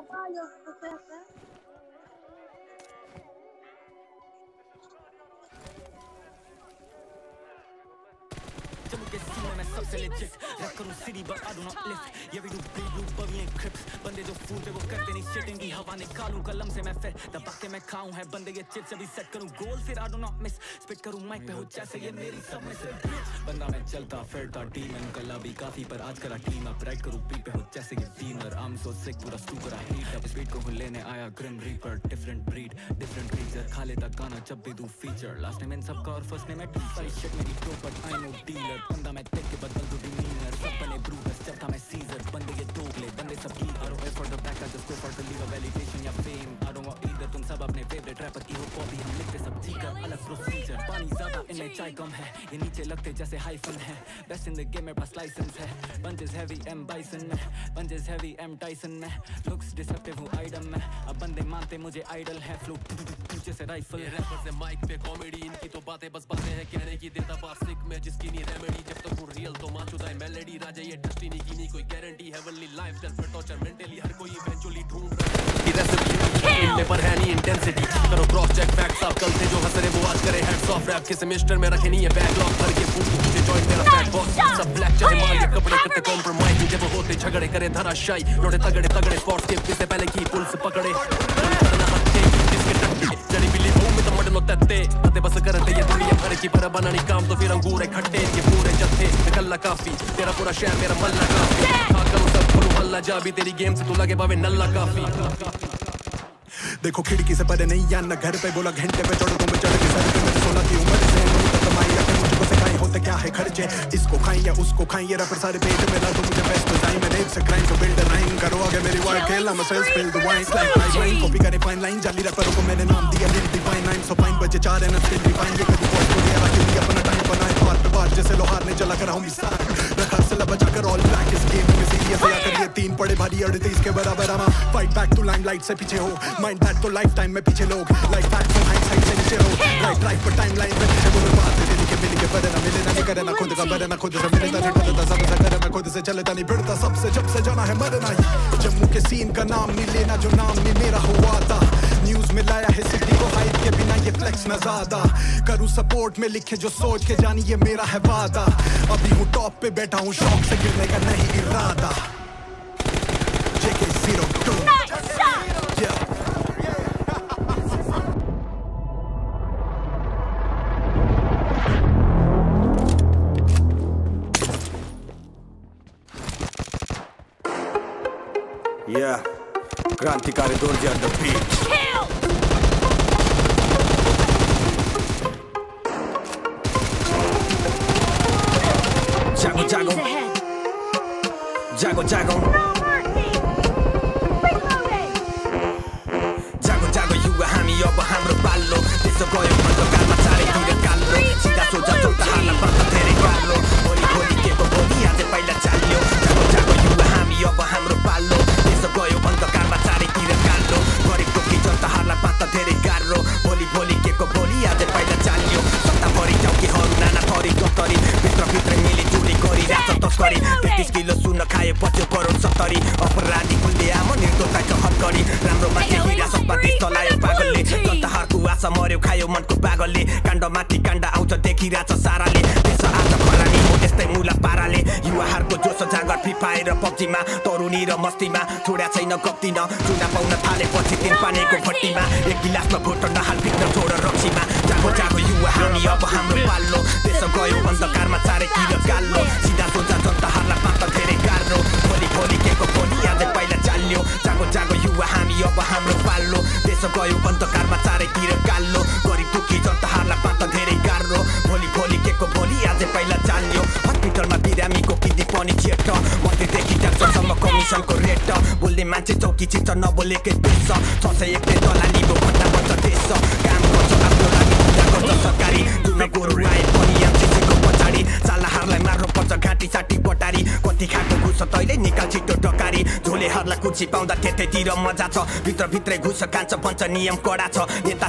Udają, to też. Jammu के सीने में सबसे legit रैप करूँ city but I do not lift ये भी do bleed blue buggy and crips बंदे जो फूल पे वो करते नहीं shit इनकी हवा निकालूं कलम से मैं फिर दबा के मैं खाऊं है बंदे के चिप्स अभी सेट करूँ गोल फिर I do not miss spit करूँ माइक पे हो जैसे ये मेरी सब में बंदा मैं चलता, फिरता डीमन कला भी काफ़ी, पर आज करा टीम अप राइट करूँ बीट पे हो जैसे ये डीमर I'm so sick, पूरा स्टू करा हीट अप स्पीड को लेने आया grim reaper different breed different creature खा लेता गाना जब भी दू फीचर लास्ट टाइम इन सबका और फ़र्स्ट नेम है टू सारी शिट मेरी टो बट आई नो डीलर बंदा मैं टेक के बदल दू डिमीनर सब बने ब्रूटस जब था मैं सीजर बंदे ये दोगले, बंदे सब की I don't for the back, I just go for the leave a validation अपने की हो कॉपी हम लिखते सब जी का अलग प्रोसीजर पानी ज़्यादा इनमें चाय कम है। ये नीचे लगते जैसे हाइफन है। बेस्ट इन द गेम मेरे पास लाइसेंस है। पंचेस हैवी एम बाइसन में। पंचेस हैवी एम टाइसन में। लुक्स डिसेप्टिव हूँ आइडम में। अब बंदे मानते मुझे आइडल है। फ्लो जैसे राइफल रैपर से माइक पे कॉमेडी इनकी तो बातें बस बातें हैं। कहने की देता बार सिक में, जिसकी नहीं रेमेडी जब तक हूँ रियल तो माचुदा है। मेलेडी राजा, ये डेस्टिनी की नहीं, कोई गारंटी हेवनली लाइफ स्टाइल फिर टॉर्चर मेंटली हर कोई इवेंचुअली ढूंढ रहा है। की रेसिपी इनमें पर है नहीं इंटेंसिटी करो क्रॉस चेक फैक्ट्स आप कल से जो हंस रहे वो आज करे हेड्स ऑफ़ रैप के सेमेस्टर में रखे नहीं है बैकलॉग भर के फ़ूड मुझे जॉइन मेरा फैट बॉस सब ब्लैक चाहे माल ये कपड़े करते कॉम्प्रोमाइज जब होते झगड़े करे धराशाई लौटे तगड़े तगड़े स्पॉट्स के इससे पहले की पुलिस पकड़े। जड़ी बिल्ली में तो मडलो तत्ते। अते बस करते ये दुनिया भर की पर बनानी काम तो फिर अंगूर है खट्टे ये पूरे जत्थे। निकलना काफ़ी तेरा पूरा शहर मेरा मल्ला काफ़ी। हल्ला जा भी तेरी गेम से तू लगे बावे नल्ला काफ़ी। देखो खिड़की से परे नहीं आना, घर पे बोला घंटे पे चढ़ो, तुम चढ़ के सर पे मेरे सोलह की उम्र से तो कमाई या मुझको सिखाई होते क्या है खर्चे? इसको खाई या उसको खाई, ये रबर सारे पेट में ला दो मुझे बेस्ट टाइम में से क्राइम को बिल्ड राइम करो, आगे मेरी वाइफ खेलना, मैं sales build wine like like line copy करे फाइन लाइन जाली रैपरों को मैंने नाम दिया लिरिक डिवाइन नाइन सौ फाइन बजे चार ना स्टिल डिवाइन ये कभी पॉइंट को दिया रखी अपना टाइम बनाए पार पे पार जैसे लोहार ने जला कर हम रखा से बचा कर ऑल ब्लैक इस गेम में या तीन पड़े भारी के बराबर आमा। फाइट बैक टू लाइमलाइट से पीछे हो। माइंड बैक तो लाइफ टाइम में पीछे लोग। लाइफ बैक तो हाइट साइड से नीचे हो। पर टाइमलाइन में पीछे बोलो बात। के के नहीं खुद का खुद से सब खुद से चलता नहीं सबसे, जब से जाना है मरना ही। जम्मू के सीन का नाम नहीं लेना, जो नाम नहीं मेरा हुआ था ज़्यादा करूँ सपोर्ट में लिखे जो सोच के जानी ये मेरा है वादा। अभी हूँ टॉप पे बैठा हूँ शौक से गिरने का नहीं इरादा। जेके ज़ीरो टू Yeah, क्रांतिकारी दोर्जी on the beat. जागो Jago, jago. Jago, jago. खायो पच्यो करोड सत्तरी। अपराधी खुल्ले आम निर्दोषताको हत्करी राम्रो माथि हिरासतमा देश चलायो पागलले। जनताहरूको आशा मर्यो खायो मनको पागलले। काण्ड माथि काण्ड आउँछ देखिरहेछ साराले। देश आज खरानी हो त्यस्तै मुला पाराले। युवाहरूको जोस जाँगर फ्री फायर र पब्जीमा तरुनी र मस्तीमा। छोड्या छैन गप्तिन। चुना पाउन थालेपछि तिन पानीको भट्टीमा। एक गिलासमा भोट नहाल भित्र छोड रक्सीमा। जागो जागो युवा हामी अब हाम्रो पाल्लो। पनि चेट मन्त्रीदेखि डाक्टरसम्म कमिसनको रेट बोल्ने मान्छे चौकी चिन्छ नबोलेकै देश छ सय एक दलाली भन्दा बन्छ देश काम गर्छ आफ्नो लागि पूजा गर्छ सरकारी जुन गोरु आए पनि एमसिसीको पछाडि मार्नु पर्छ घाँटी साटी बटारी कति खाएको घुस तैँले निकाल छिटो डकारी झोलेहरूलाई कुर्सी पाउँदा त्यतैतिर मजा छ भित्रभित्रै घुस खान्छ भन्छ नियम कडा छ नेता